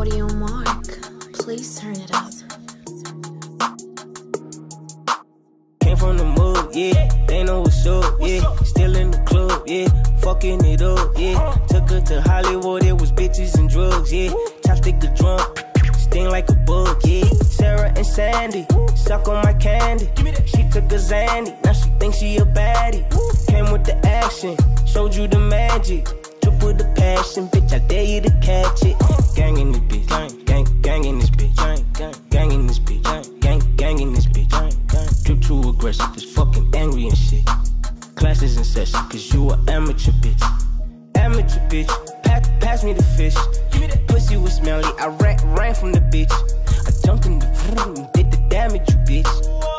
Audiomarc, please turn it up. Came from the move, yeah. They know what's up, yeah. Still in the club, yeah. Fucking it up, yeah. Took her to Hollywood, it was bitches and drugs, yeah. Chopstick a drunk, sting like a bug, yeah. Sarah and Sandy, suck on my candy. She took a Zandy, now she thinks she a baddie. Came with the action, showed you the magic. Triple the passion, bitch, I dare you to catch it. Gang in the Aggressive, just fucking angry and shit. Classes in session, cause you a amateur bitch. Amateur bitch, pass, pass me the fish. Give me that pussy was smelly, I ran, ran from the bitch. I jumped in the room and did the damage, you bitch.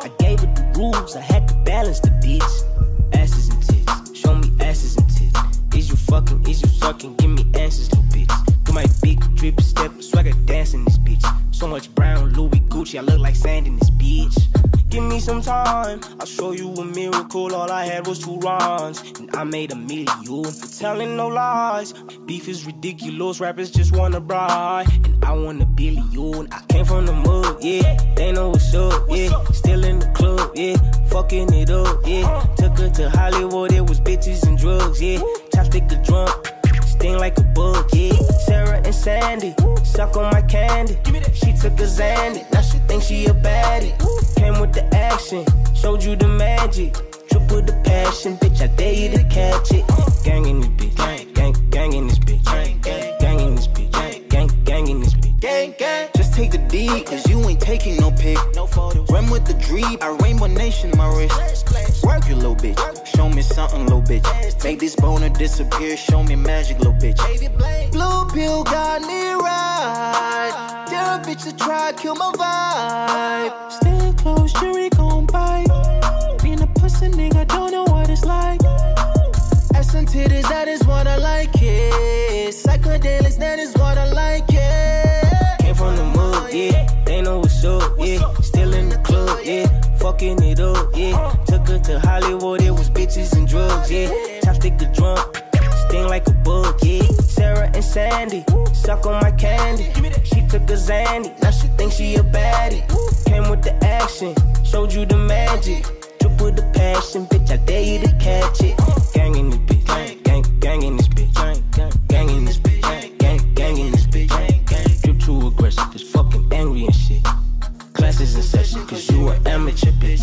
I gave it the rules, I had to balance the bitch. Asses and tits, show me asses and tits. Is you fucking, is you sucking? Give me answers, little bitch. Got my big drip step, swagger dance in this bitch. So much brown, Louis Gucci, I look like sand in this bitch. Me some time, I'll show you a miracle. All I had was two runs, and I made a million for telling no lies. Beef is ridiculous, rappers just wanna bride, and I want a billion. I came from the mud, yeah, they know what's up, yeah. Still in the club, yeah, fucking it up, yeah. Took her to Hollywood, it was bitches and drugs, yeah. Sandy, suck on my candy. She took a Zandy, now she thinks she a baddie. Came with the action, showed you the magic. Triple the passion, bitch, I dare you to catch it. Gang in this bitch, gang, gang, gang in this bitch, gang, gang, gang in this bitch, gang, gang, gang in this bitch. Gang, gang. Just take the D, cause you ain't taking no pic. No photos. Run with the dream, I rainbow nation my wrist. Work you little bitch, show me something little bitch. Make this boner disappear, show me magic little bitch. Blue pill got me right. Dare a bitch to try kill my vibe. Stand close, jury gon' bite. Being a pussy nigga, don't know what it's like. Ass and titties, that is what I like it. Psychedelics, that is what I like it. Came from the mud, yeah. They know what's up, yeah. Still in the club, yeah. Fucking it up, yeah to Hollywood, it was bitches and drugs, yeah. Chopstick the drum, sting like a bug, yeah. Sarah and Sandy, suck on my candy. She took a Zanny, now she thinks she a baddie. Came with the action, showed you the magic. Drip with the passion, bitch, I dare you to catch it. Gang in this bitch, gang, gang, gang in this bitch, gang, gang in this bitch, gang, gang, gang in this bitch. Drip too aggressive, just fucking angry and shit. Classes in session, cause you an amateur bitch.